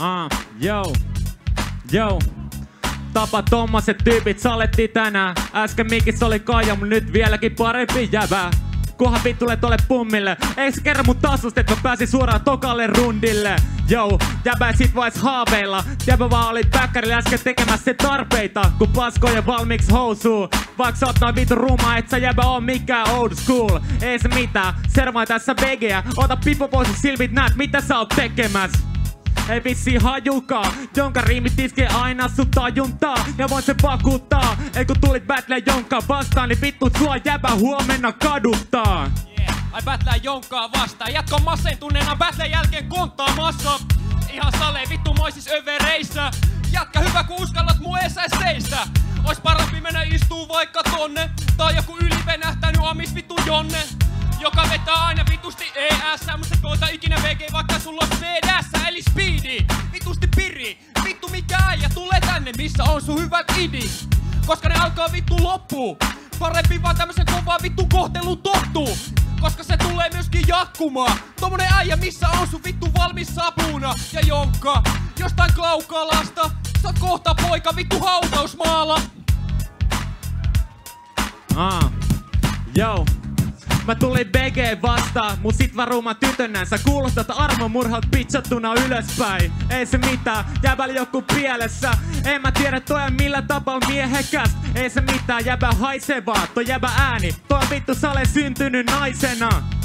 Ah, yo, yo. Tapa tommoset tyypit saletti tänään. Äsken mikissä oli Kaija, mut nyt vieläkin parempi jävä. Kuhan tulee tolle pummille. Eiks kerran mun tasosta, että mä pääsin suoraan tokalle rundille. Yo, jäbä sit vois haaveilla. Jäbä vaan oli päkkärillä äsken tekemässä tarpeita. Kun paskoja valmiiksi housuu. Vaikka sä oot noin ruma, et sä jäbä oo mikään old school. Ei se mitään, servaa tässä vegeä. Ota pipo pois silmit, näet mitä sä oot tekemässä ei vissi hajukaa. Jonka riimit iskee aina sun tajuntaa. Ja voin se vakuuttaa Ei kun tulit battle jonka vastaan Niin vittu sua jäbä huomenna kaduttaa. Yeah. Ai battle jonkaa vastaan. Jatko masentuneena battle jälkeen konttaa massa. Ihan sale moisis övereissä Jatka hyvä kun uskallat mun eessä seistä. Ois parempi mennä istuu vaikka tonne. Tai joku ylivenähtänyt amis vittu jonne joka vetää aina vitusti ES, mutta se koota ikinä VG vaikka sulla on VDS, eli speedi. Vitusti piri, vittu mikä äijä tulee tänne, missä on sun hyvät idi. Koska ne alkaa vittu loppuu. Parempi vaan tämmösen kovaa vittu kohtelu tottuu. Koska se tulee myöskin jakkumaan. Tommonen äijä, missä on sun vittu valmis sapuna. Ja jonka jostain Klaukalasta. Sä kohta poika vittu hautausmaala. Ah, yo. Mä tulin BG vastaan, mut sit varuma tytönä Sä kuulostat armomurhat pitchattuna ylöspäin. Ei se mitään, jäbäl joku pielessä. En mä tiedä toi millä tapaa miehekäs. Ei se mitään, jäbä haisevaa Toi jäbä ääni, toi vittu sale syntynyt naisena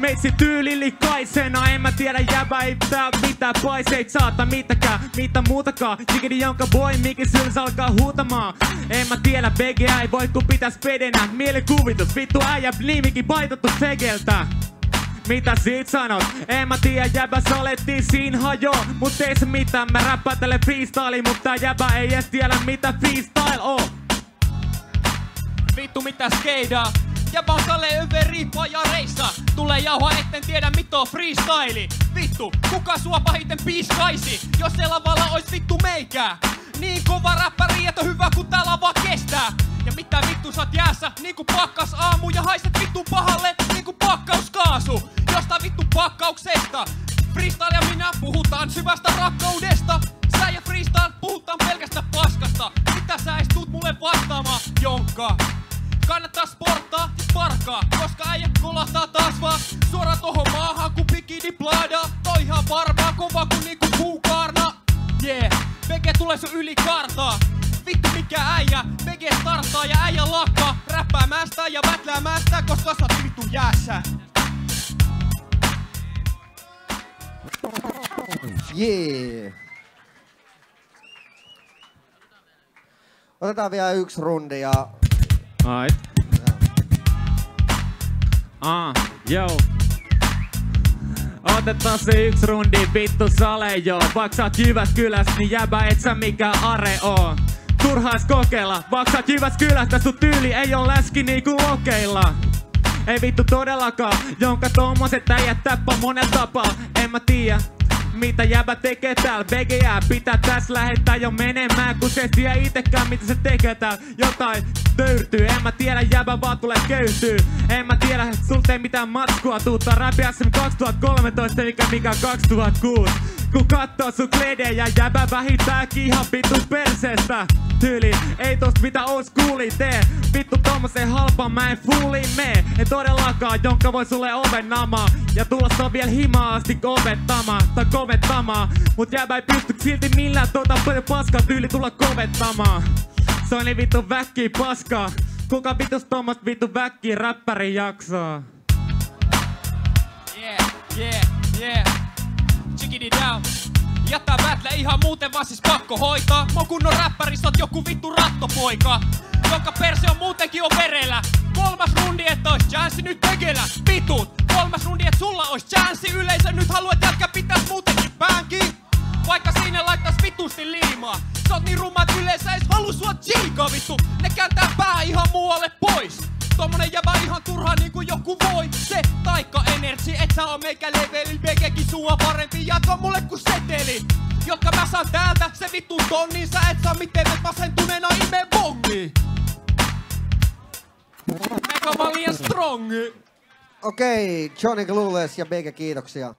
Meitsi tyylilikaisena, en mä tiedä jäbä ei tää mitään paiseit saata mitäkään, mitä muutakaan. Jigidi jonka boy, mikä syls alkaa huutamaan. En mä tiedä, BG ei voi kun pitäis pedenä Mielikuvitus, vittu äijä nimikin paitattu segeltä. Mitä sit sanot? En mä tiedä, jäbä saletti siinä hajo. Mut ei se mitään, mä räppätelen freestyle Mutta jäbä ei edes tiedä mitä freestyle on. Vittu mitä skeidaa? Ja paskalle överi Tulee jauha etten tiedä mitä on freestyle. Vittu, kuka sua pahiten piiskaisi Jos se lavalla ois vittu meikää Niin kova räppäri, että hyvä kun tää lava kestää. Ja mitä vittu sä oot jäässä Niinku pakkas aamu ja haiset vittu pahalle Niinku pakkauskaasu Josta vittu pakkauksesta? Freestyle ja minä puhutaan syvästä rakkaudesta. Sä ja freestyle puhutaan pelkästä paskasta. Mitä sä ees tuut mulle vastaamaan, jonka Kannattaa sporttaa Sun yli kartaa. Vittu mikä äijä, Vege starttaa ja äijä lakkaa räppäämästä ja mätläämästä, koska sä oot vittu jäässä. Yeah. Otetaan vielä yksi rundi ja Alright. Ah, yo. Otetaan se yksi rundi vittu sale jo Vaikka sä oot Jyväskylästä, niin jäbä et sä mikä are oo. Turhais kokeilla, vaikka sä oot Jyväskylästä Sun tyyli ei oo läski niinku lokeilla. Ei vittu todellakaan, jonka tommoset äijät täppä monella tapaa. En mä tiedä, mitä jäbä tekee täällä. BGA pitää tässä lähettää jo menemään Kun se tiedä itekään mitä se tekee täällä. Jotain töyrtyy, en mä tiedä jäbä vaan tulee köytyy En mä tiedä, sulta ei mitään matskua tuuttaa Rap SM 2013 mikä mikä 2006 kun kattoo sun kledejä jäbä vähintääkin ihan vittu perseestä Tyyli, ei tosta mitä old schooli tee. Vittu tommosen halpaan mä en fulli mee. En todellakaan, jonka voi sulle oven namaa. Ja tulossa on vielä himaa asti opettamaan Tai kovettamaan Mut jäbä ei pysty silti millään tota paskaa tyyli tulla kovettamaan. Se on niin vittu väkkiä paskaa Kuka vitus tommost vittu väkkiä räppäri jaksaa? Yeah, yeah, yeah. Chikidi down Jättää battle ihan muuten vaan siis pakko hoitaa. Mä kunnon räppäri, sä joku vittu rattopoika Jonka perse on muutenkin on verellä Kolmas rundi, et ois chanssi nyt tegelä Vitut! Kolmas rundi, et sulla ois chanssi. Yleisö nyt haluat jätkä pitäis muutenkin päänkin. Vaikka siinä laittais vitusti liimaa. Sä oot niin rumma, et yleensä ees halu sua tsiikaa vittu. Ne kääntää pää ihan muualle pois. Tommonen jävä ihan turha niinku joku voi. Se taikka energy, et sä oo meikä levelil Mekekin sua parempi, jatko mulle ku seteli. Jotka mä saan täältä, se vittu tonni. Sä et saa miten me masentuneena ime bongi. Mega mä liian strong. Okei, okay, Johnny Clueless ja BG kiitoksia.